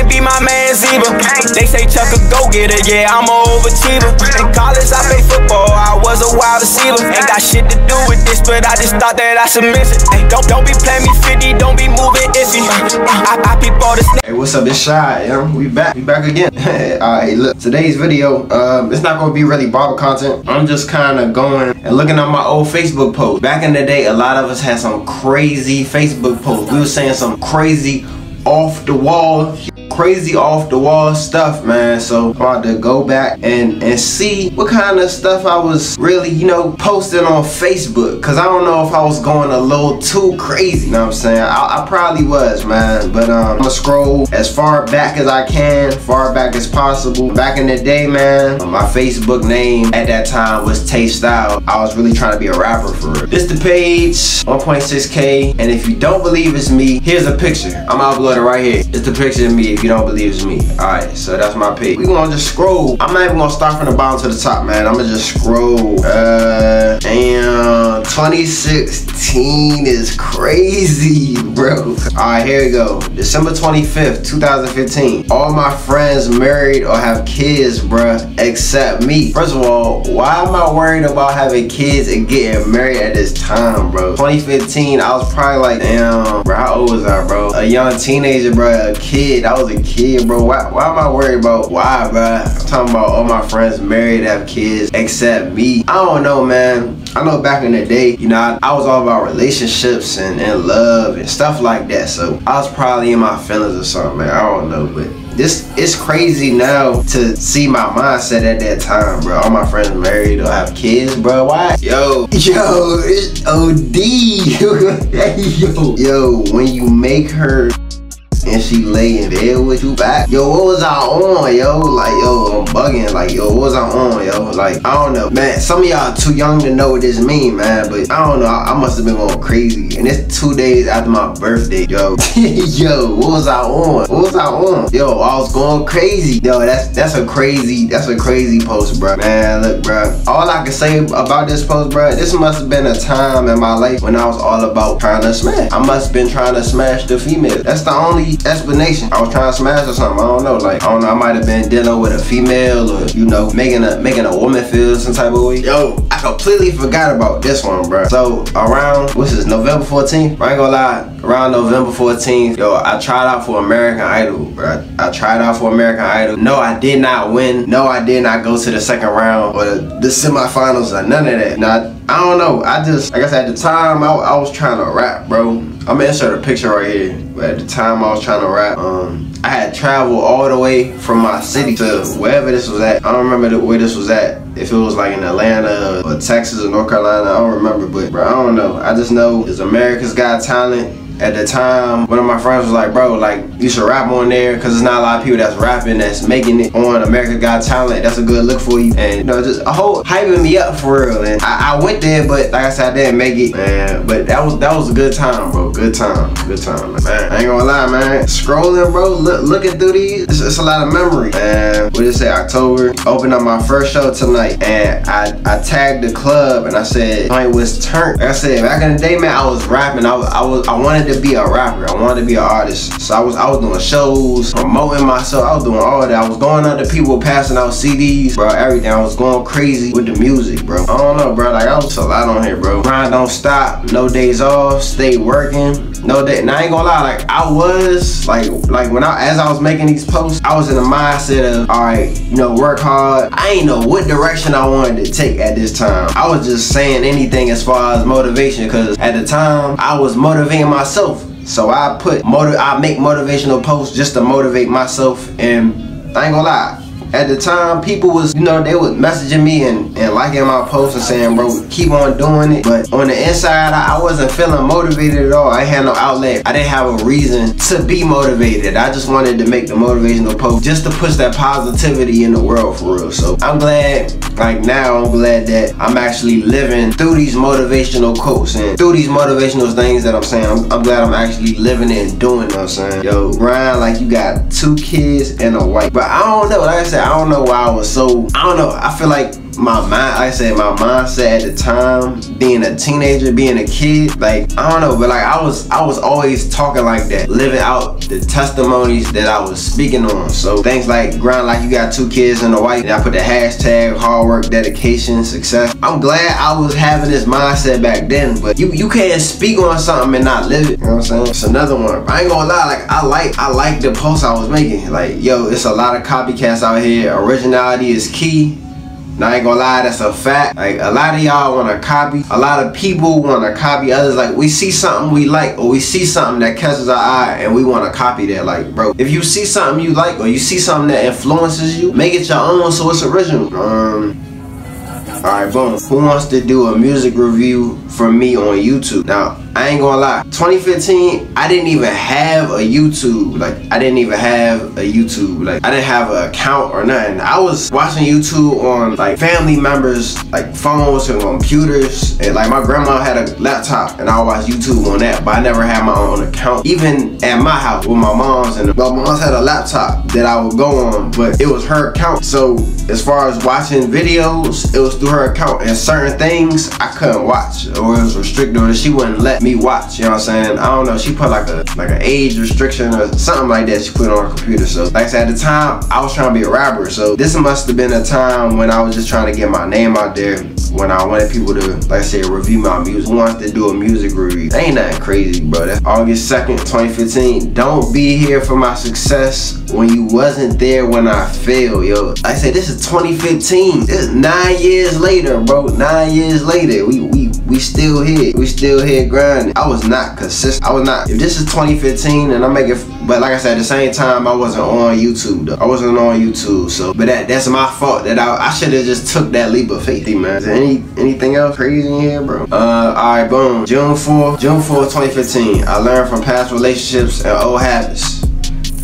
can't be my man Zebra. They say Chuck a go getter, yeah, I'm a overachiever. In college, I played football, I was a wide receiver. Ain't got shit to do with this, but I just thought that I should miss it. Ay, don't, don't be playing me 50, don't be moving iffy. I, I peep all the Hey, what's up? It's Shad. Yeah, we back. We back again. Alright, look. Today's video, um, it's not gonna be really barber content. I'm just kind of going and looking at my old Facebook post. Back in the day, a lot of us had some crazy Facebook posts. We were saying some crazy off the wall crazy off the wall stuff man. So I'm about to go back and and see what kind of stuff I was really you know posting on Facebook. Because I don't know if I was going a little too crazy you know what I'm saying? I, I probably was man. But um, I'm gonna scroll as far back as I can far back as possible. Back in the day man my Facebook name at that time was Taste Style. I was really trying to be a rapper for it this the page 1.6k and if you don't believe it's me here's a picture. I'm uploading right here. It's the picture of me if you don't believe it's me. Alright, so that's my page. We gonna just scroll. I'm not even gonna start from the bottom to the top, man. I'm gonna just scroll. Uh, damn. 2016 is crazy, bro. Alright, here we go. December 25th, 2015. All my friends married or have kids, bruh, except me. First of all, why am I worried about having kids and getting married at this time, bro? 2015, I was probably like, damn, bro, how old was I, bro? A young teenager, bro, a kid. I was a kid, bro. Why, why am I worried about why, bro? I'm talking about all my friends married, have kids, except me. I don't know, man. I know back in the day, you know, I, I was all about relationships and, and love and stuff like that. So I was probably in my feelings or something, man. I don't know, but this it's crazy now to see my mindset at that time, bro. All my friends married or have kids, bro. Why? Yo, yo, it's OD. yo, yo, when you make her and she lay in bed with you back. Yo, what was I on, yo? Like, yo, I'm bugging. Like, yo, what was I on, yo? Like, I don't know. Man, some of y'all too young to know what this mean, man. But I don't know. I, I must have been going crazy. And it's two days after my birthday, yo. yo, what was I on? What was I on? Yo, I was going crazy. Yo, that's that's a crazy, that's a crazy post, bro. Man, look, bro. All I can say about this post, bro, this must have been a time in my life when I was all about trying to smash. I must have been trying to smash the female. That's the only explanation. I was trying to smash or something. I don't know. Like, I don't know. I might have been dealing with a female or, you know, making a making a woman feel some type of way. Yo, I completely forgot about this one, bro. So around, what's this, November 14th? I ain't gonna lie, around November 14th, yo, I tried out for American Idol, bro. I tried out for American Idol. No, I did not win. No, I did not go to the second round or the, the semifinals or none of that. Now, I don't know. I just, like I said, at the time, I, I was trying to rap, bro. I'm gonna insert a picture right here. At the time, I was trying to rap. Um, I had traveled all the way from my city to wherever this was at. I don't remember where this was at. If it was like in Atlanta or Texas or North Carolina, I don't remember. But bro, I don't know. I just know it's America's Got Talent at the time, one of my friends was like, bro, like, you should rap on there because there's not a lot of people that's rapping that's making it on America Got Talent. That's a good look for you. And, you know, just a whole hyping me up for real. And I, I went there, but like I said, I didn't make it, man. But that was that was a good time, bro. Good time. Good time, man. man I ain't gonna lie, man. Scrolling, bro, look, looking through these, it's, it's a lot of memory. And did it say, October? Opened up my first show tonight. And I, I tagged the club and I said, I was turned. Like I said, back in the day, man, I was rapping. I I was, I wanted to be a rapper. I wanted to be an artist. So I was I was doing shows, promoting myself. I was doing all that. I was going up to people passing out CDs, bro, everything. I was going crazy with the music, bro. I don't know, bro. Like I was a lot on here, bro. Grind don't stop, no days off, stay working. No day. And I ain't gonna lie, like I was like like when I as I was making these posts, I was in the mindset of all right, you know, work hard. I ain't know what direction I wanted to take at this time. I was just saying anything as far as motivation because at the time I was motivating myself. So I put motive I make motivational posts just to motivate myself and I ain't gonna lie. At the time, people was, you know, they was messaging me and, and liking my posts and saying, bro, keep on doing it. But on the inside, I, I wasn't feeling motivated at all. I had no outlet. I didn't have a reason to be motivated. I just wanted to make the motivational post just to push that positivity in the world for real. So I'm glad, like now, I'm glad that I'm actually living through these motivational quotes and through these motivational things that I'm saying. I'm, I'm glad I'm actually living it and doing you know what I'm saying? Yo, Ryan, like you got two kids and a wife. But I don't know, like I said, I don't know why I was so, I don't know, I feel like my mind, I said, my mindset at the time, being a teenager, being a kid, like I don't know, but like I was, I was always talking like that, living out the testimonies that I was speaking on. So things like grind like you got two kids and a wife, and I put the hashtag hard work, dedication, success. I'm glad I was having this mindset back then, but you you can't speak on something and not live it. You know what I'm saying? It's another one. I ain't gonna lie, like I like I like the post I was making. Like yo, it's a lot of copycats out here. Originality is key. Now I ain't gonna lie, that's a fact. Like a lot of y'all wanna copy. A lot of people wanna copy others. Like we see something we like or we see something that catches our eye and we wanna copy that. Like bro, if you see something you like or you see something that influences you, make it your own so it's original. Um Alright, boom. Who wants to do a music review for me on YouTube? Now, I ain't gonna lie. 2015, I didn't even have a YouTube. Like, I didn't even have a YouTube. Like, I didn't have an account or nothing. I was watching YouTube on, like, family members, like, phones and computers. And, like, my grandma had a laptop, and I watched YouTube on that. But I never had my own account. Even at my house with my mom's, and my mom's had a laptop that I would go on, but it was her account. So, as far as watching videos, it was through her account. And certain things I couldn't watch, or it was restricted, or she wouldn't let me watch, you know what I'm saying? I don't know, she put like a like an age restriction or something like that she put on her computer. So like I said, at the time, I was trying to be a rapper. So this must have been a time when I was just trying to get my name out there when I wanted people to, like I said, review my music. Wanted to do a music review. Ain't nothing crazy, bro. That's August 2nd, 2015. Don't be here for my success when you wasn't there when I failed, yo. Like I said, this is 2015. This is nine years later, bro. Nine years later. We we we still here. We still here grinding. I was not consistent. I was not. If this is 2015 and I'm making, but like I said, at the same time, I wasn't on YouTube though. I wasn't on YouTube. So, but that that's my fault. That I, I should have just took that leap of faith, man. Is there any anything else crazy in here, bro? Uh, all right, boom. June 4th, June 4th, 2015. I learned from past relationships and old habits.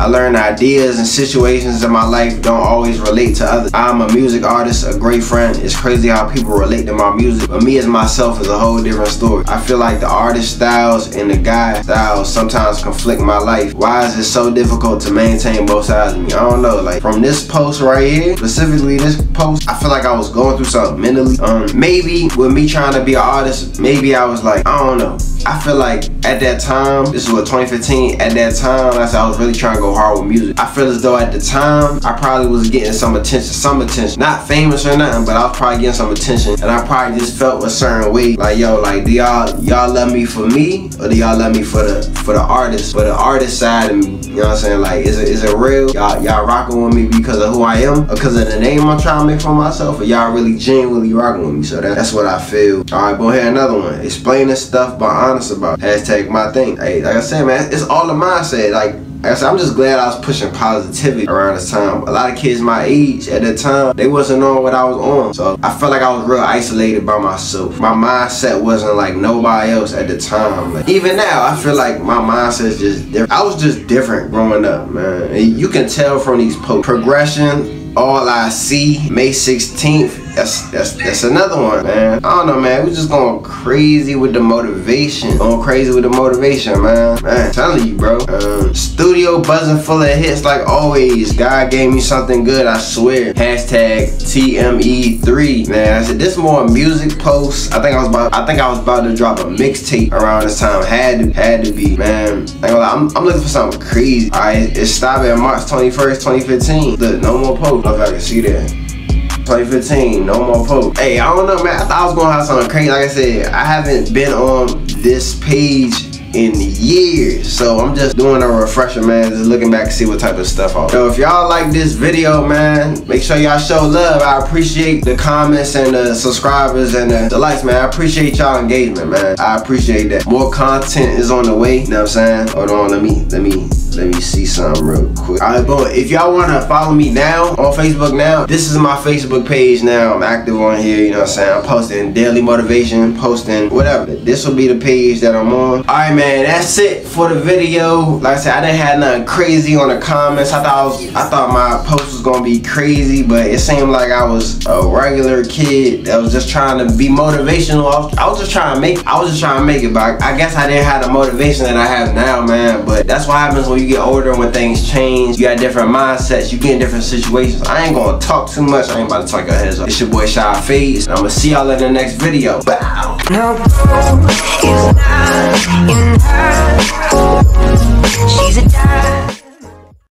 I learned ideas and situations in my life don't always relate to others. I'm a music artist, a great friend. It's crazy how people relate to my music, but me as myself is a whole different story. I feel like the artist styles and the guy styles sometimes conflict my life. Why is it so difficult to maintain both sides of me? I don't know. Like from this post right here, specifically this post, I feel like I was going through something mentally. Um, maybe with me trying to be an artist, maybe I was like, I don't know. I feel like at that time, this was what 2015, at that time, I said I was really trying to go hard with music. I feel as though at the time, I probably was getting some attention, some attention. Not famous or nothing, but I was probably getting some attention. And I probably just felt a certain way. Like, yo, like, do y'all y'all love me for me? Or do y'all love me for the for the artist? For the artist side of me. You know what I'm saying? Like, is it is it real? Y'all y'all rocking with me because of who I am? Or because of the name I'm trying to make for myself? Or y'all really genuinely rocking with me? So that, that's what I feel. Alright, but here another one. Explain this stuff by honest about. Hashtag my thing. Hey, like I said, man, it's all the mindset. Like, like I said, I'm just glad I was pushing positivity around this time. A lot of kids my age at that time, they wasn't on what I was on. So I felt like I was real isolated by myself. My mindset wasn't like nobody else at the time. Like, even now, I feel like my mindset is just different. I was just different growing up, man. And you can tell from these posts. Progression, all I see, May 16th, that's that's that's another one, man. I don't know, man. We just going crazy with the motivation. Going crazy with the motivation, man. Man, I'm telling you, bro. Um, studio buzzing full of hits like always. God gave me something good, I swear. Hashtag TME3. Man, I said this more music post. I think I was about I think I was about to drop a mixtape around this time. Had to had to be, man. I'm, I'm looking for something crazy. Alright, it's stopping March 21st, 2015. Look, no more posts. If I can see that. 2015, no more post. Hey, I don't know, man. I thought I was gonna have something crazy. Like I said, I haven't been on this page in years. So I'm just doing a refresher, man. Just looking back to see what type of stuff i So if y'all like this video, man, make sure y'all show love. I appreciate the comments and the subscribers and the, the likes, man. I appreciate y'all engagement, man. I appreciate that. More content is on the way. You know what I'm saying? Hold on, let me, let me, let me see something real quick. Alright, but if y'all wanna follow me now on Facebook now, this is my Facebook page now. I'm active on here, you know what I'm saying? I'm posting daily motivation, posting whatever. This will be the page that I'm on. Alright, man, that's it for the video. Like I said, I didn't have nothing crazy on the comments. I thought I, was, I thought my post was gonna be crazy, but it seemed like I was a regular kid that was just trying to be motivational. I was, I was just trying to make, I was just trying to make it, but I, I guess I didn't have the motivation that I have now, man. But that's what happens when you get older, when things change. You got different mindsets. You get in different situations. I ain't gonna talk too much. I ain't about to talk your heads up. It's your boy Shad Fades. I'm gonna see y'all in the next video. Bow. No. She's a.